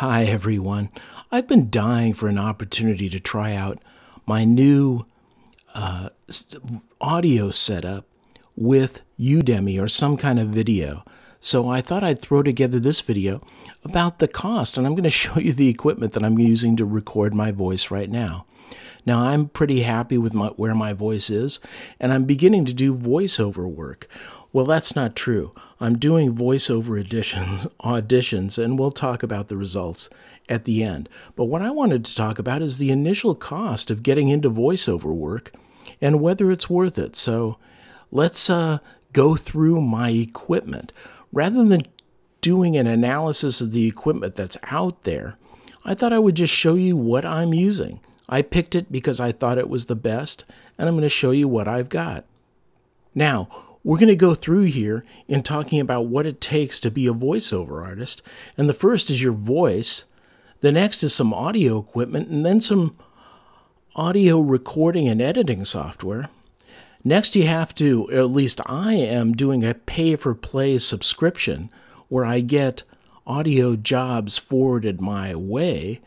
Hi, everyone. I've been dying for an opportunity to try out my new uh, audio setup with Udemy or some kind of video. So I thought I'd throw together this video about the cost, and I'm going to show you the equipment that I'm using to record my voice right now. Now, I'm pretty happy with my, where my voice is, and I'm beginning to do voiceover work. Well, that's not true. I'm doing voiceover auditions, auditions, and we'll talk about the results at the end. But what I wanted to talk about is the initial cost of getting into voiceover work and whether it's worth it. So let's uh, go through my equipment. Rather than doing an analysis of the equipment that's out there, I thought I would just show you what I'm using. I picked it because I thought it was the best, and I'm going to show you what I've got. Now, we're going to go through here in talking about what it takes to be a voiceover artist. And the first is your voice, the next is some audio equipment, and then some audio recording and editing software. Next, you have to, at least I am doing a pay for play subscription where I get audio jobs forwarded my way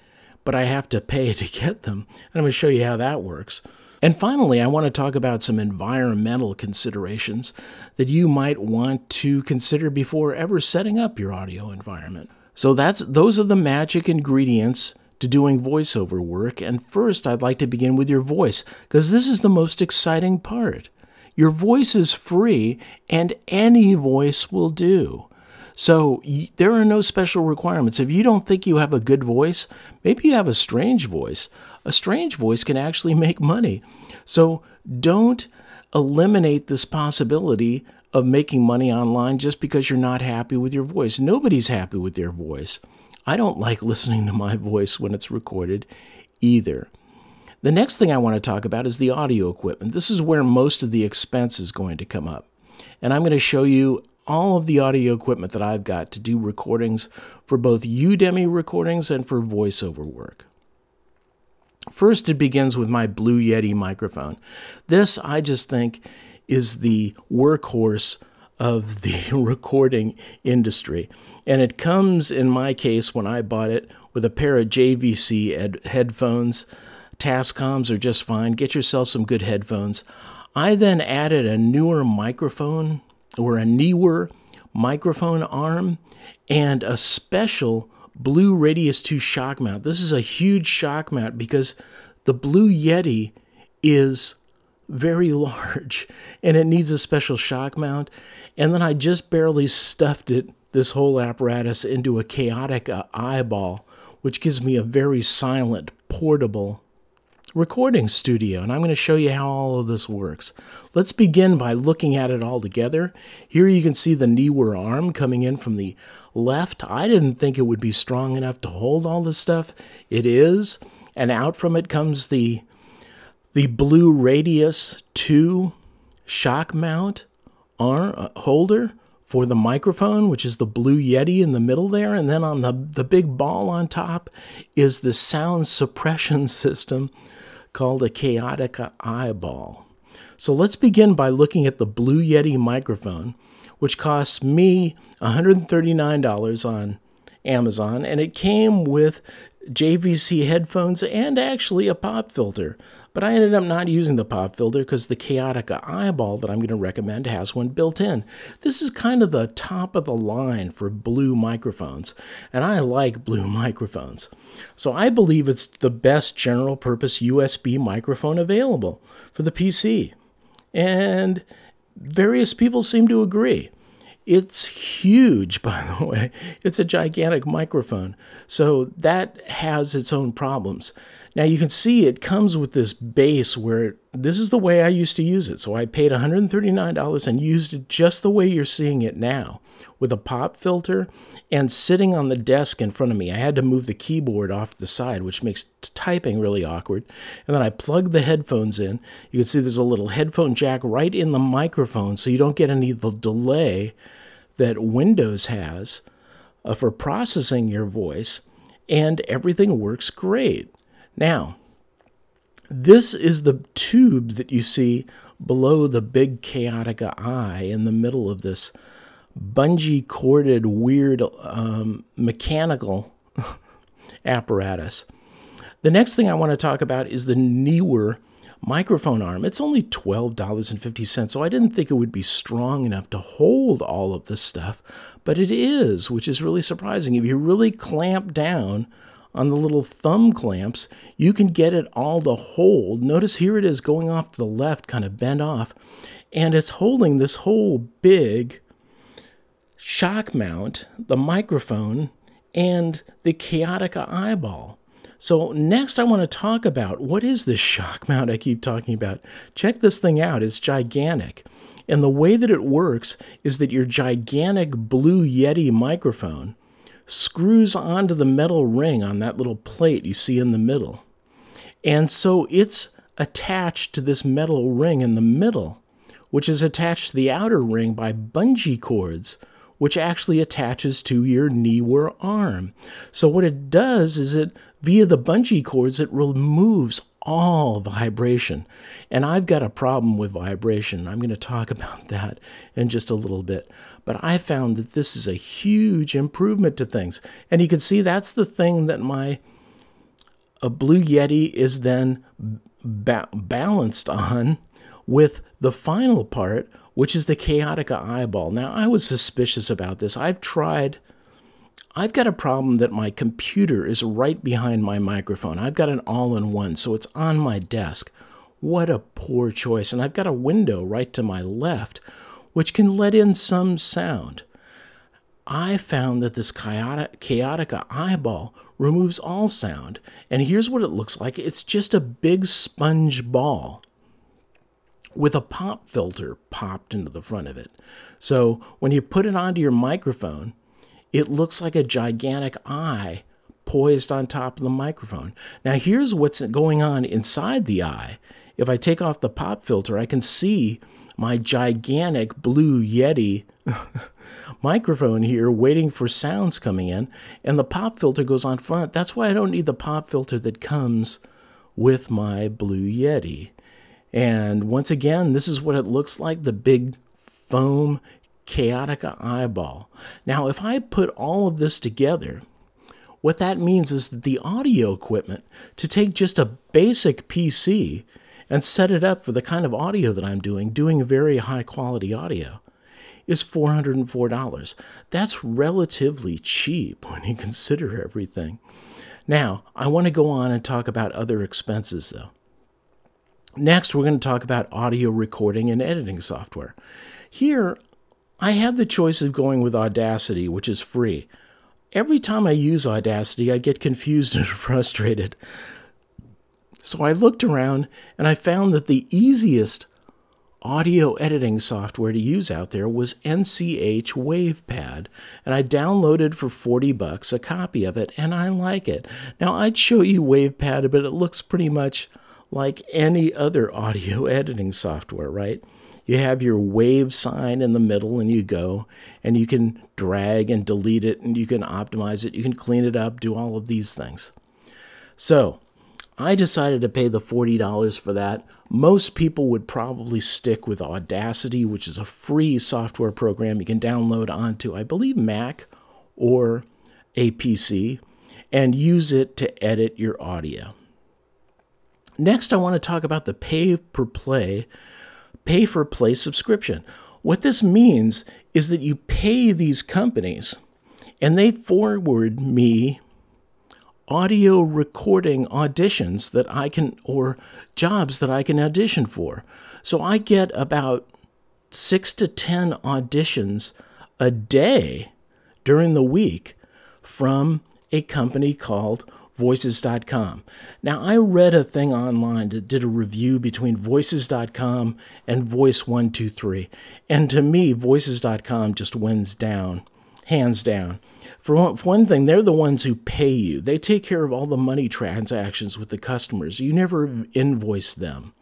but I have to pay to get them. And I'm going to show you how that works. And finally, I want to talk about some environmental considerations that you might want to consider before ever setting up your audio environment. So that's those are the magic ingredients to doing voiceover work. And first, I'd like to begin with your voice because this is the most exciting part. Your voice is free and any voice will do. So there are no special requirements. If you don't think you have a good voice, maybe you have a strange voice. A strange voice can actually make money. So don't eliminate this possibility of making money online just because you're not happy with your voice. Nobody's happy with their voice. I don't like listening to my voice when it's recorded either. The next thing I want to talk about is the audio equipment. This is where most of the expense is going to come up. And I'm going to show you all of the audio equipment that I've got to do recordings for both Udemy recordings and for voiceover work. First, it begins with my Blue Yeti microphone. This, I just think, is the workhorse of the recording industry. And it comes, in my case, when I bought it, with a pair of JVC headphones. Tascams are just fine. Get yourself some good headphones. I then added a newer microphone or a Neewer microphone arm and a special Blue Radius 2 shock mount. This is a huge shock mount because the Blue Yeti is very large and it needs a special shock mount. And then I just barely stuffed it, this whole apparatus, into a chaotic uh, eyeball, which gives me a very silent, portable recording studio, and I'm going to show you how all of this works. Let's begin by looking at it all together. Here you can see the Neewer arm coming in from the left. I didn't think it would be strong enough to hold all this stuff. It is, and out from it comes the, the Blue Radius 2 shock mount arm, uh, holder for the microphone, which is the Blue Yeti in the middle there. And then on the, the big ball on top is the sound suppression system called a chaotic eyeball. So let's begin by looking at the Blue Yeti microphone, which costs me $139 on Amazon, and it came with JVC headphones and actually a pop filter. But I ended up not using the pop filter because the Kaotica eyeball that I'm going to recommend has one built in. This is kind of the top of the line for blue microphones, and I like blue microphones. So I believe it's the best general purpose USB microphone available for the PC. And various people seem to agree. It's huge, by the way. It's a gigantic microphone. So that has its own problems. Now you can see it comes with this base where this is the way I used to use it. So I paid $139 and used it just the way you're seeing it now with a pop filter and sitting on the desk in front of me. I had to move the keyboard off to the side, which makes typing really awkward. And then I plugged the headphones in. You can see there's a little headphone jack right in the microphone so you don't get any of the delay that Windows has uh, for processing your voice. And everything works great. Now, this is the tube that you see below the big Kaotica eye in the middle of this bungee corded, weird um, mechanical apparatus. The next thing I want to talk about is the Neewer microphone arm. It's only $12.50, so I didn't think it would be strong enough to hold all of this stuff, but it is, which is really surprising. If you really clamp down on the little thumb clamps, you can get it all to hold. Notice here it is going off to the left, kind of bent off, and it's holding this whole big shock mount, the microphone, and the Kaotica eyeball. So next I want to talk about what is this shock mount I keep talking about. Check this thing out. It's gigantic. And the way that it works is that your gigantic Blue Yeti microphone screws onto the metal ring on that little plate you see in the middle. And so it's attached to this metal ring in the middle, which is attached to the outer ring by bungee cords which actually attaches to your Neewer arm. So what it does is it, via the bungee cords, it removes all vibration. And I've got a problem with vibration. I'm going to talk about that in just a little bit. But I found that this is a huge improvement to things. And you can see that's the thing that my a Blue Yeti is then ba balanced on with the final part, which is the Kaotica eyeball. Now, I was suspicious about this. I've tried, I've got a problem that my computer is right behind my microphone. I've got an all in one, so it's on my desk. What a poor choice. And I've got a window right to my left, which can let in some sound. I found that this Kaotica eyeball removes all sound. And here's what it looks like it's just a big sponge ball with a pop filter popped into the front of it. So when you put it onto your microphone, it looks like a gigantic eye poised on top of the microphone. Now, here's what's going on inside the eye. If I take off the pop filter, I can see my gigantic blue Yeti microphone here waiting for sounds coming in, and the pop filter goes on front. That's why I don't need the pop filter that comes with my blue Yeti. And once again, this is what it looks like, the big foam Kaotica eyeball. Now, if I put all of this together, what that means is that the audio equipment, to take just a basic PC and set it up for the kind of audio that I'm doing, doing very high quality audio, is $404. That's relatively cheap when you consider everything. Now, I want to go on and talk about other expenses though. Next, we're going to talk about audio recording and editing software. Here, I had the choice of going with Audacity, which is free. Every time I use Audacity, I get confused and frustrated. So I looked around and I found that the easiest audio editing software to use out there was NCH WavePad, and I downloaded for 40 bucks a copy of it, and I like it. Now I'd show you WavePad, but it looks pretty much like any other audio editing software, right? You have your wave sign in the middle and you go and you can drag and delete it and you can optimize it, you can clean it up, do all of these things. So I decided to pay the $40 for that. Most people would probably stick with Audacity, which is a free software program you can download onto, I believe, Mac or a PC, and use it to edit your audio. Next, I want to talk about the pay per play, pay for play subscription. What this means is that you pay these companies and they forward me audio recording auditions that I can, or jobs that I can audition for. So I get about six to 10 auditions a day during the week from a company called voices.com. Now, I read a thing online that did a review between voices.com and voice123, and to me, voices.com just wins down, hands down. For one, for one thing, they're the ones who pay you. They take care of all the money transactions with the customers. You never invoice them.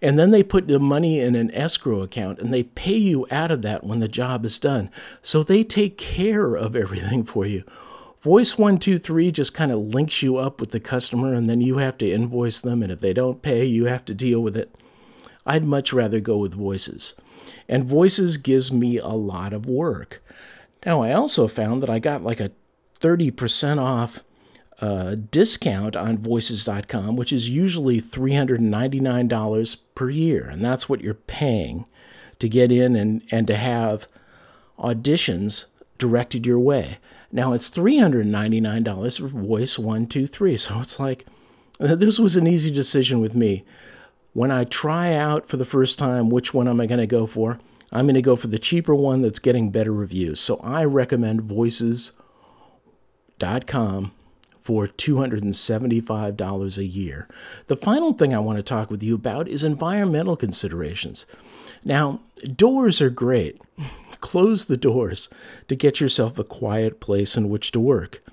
And then they put the money in an escrow account and they pay you out of that when the job is done. So they take care of everything for you. Voice 123 just kind of links you up with the customer and then you have to invoice them. And if they don't pay, you have to deal with it. I'd much rather go with Voices. And Voices gives me a lot of work. Now, I also found that I got like a 30% off uh, discount on voices.com, which is usually $399 per year. And that's what you're paying to get in and, and to have auditions directed your way. Now it's $399 for voice 123. So it's like, this was an easy decision with me. When I try out for the first time, which one am I going to go for? I'm going to go for the cheaper one that's getting better reviews. So I recommend voices.com for $275 a year. The final thing I want to talk with you about is environmental considerations. Now, doors are great. Close the doors to get yourself a quiet place in which to work.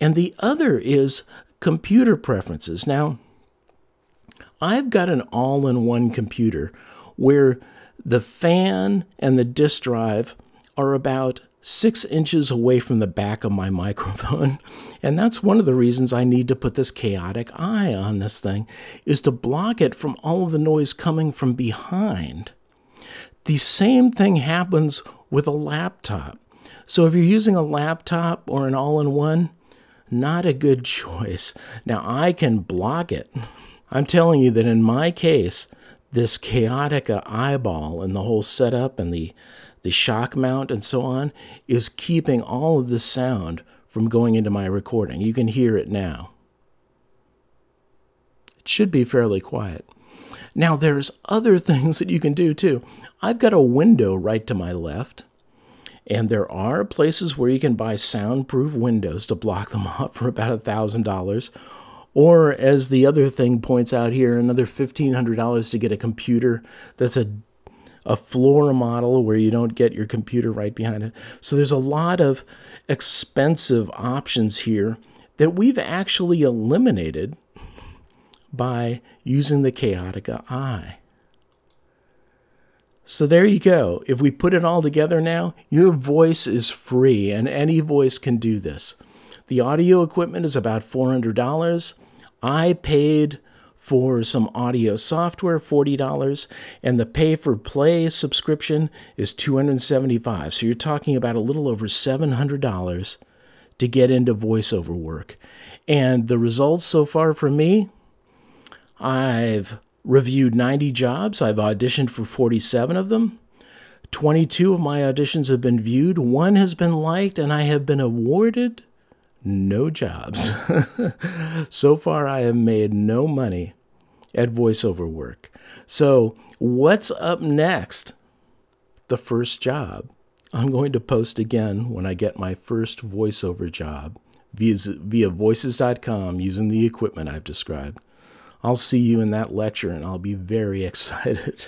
And the other is computer preferences. Now, I've got an all in one computer where the fan and the disk drive are about six inches away from the back of my microphone. And that's one of the reasons I need to put this chaotic eye on this thing, is to block it from all of the noise coming from behind. The same thing happens with a laptop. So if you're using a laptop or an all-in-one, not a good choice. Now I can block it. I'm telling you that in my case, this chaotic eyeball and the whole setup and the the shock mount and so on is keeping all of the sound from going into my recording. You can hear it now. It should be fairly quiet. Now there's other things that you can do too. I've got a window right to my left. And there are places where you can buy soundproof windows to block them off for about a $1,000. Or, as the other thing points out here, another $1,500 to get a computer that's a a floor model where you don't get your computer right behind it. So there's a lot of expensive options here that we've actually eliminated by using the Kaotica Eye. So there you go. If we put it all together now, your voice is free and any voice can do this. The audio equipment is about $400. I paid for some audio software, $40, and the pay for play subscription is $275. So you're talking about a little over $700 to get into voiceover work. And the results so far for me, I've reviewed 90 jobs. I've auditioned for 47 of them. 22 of my auditions have been viewed, one has been liked, and I have been awarded no jobs. so far, I have made no money at voiceover work. So, what's up next? The first job. I'm going to post again when I get my first voiceover job via, via voices.com using the equipment I've described. I'll see you in that lecture and I'll be very excited.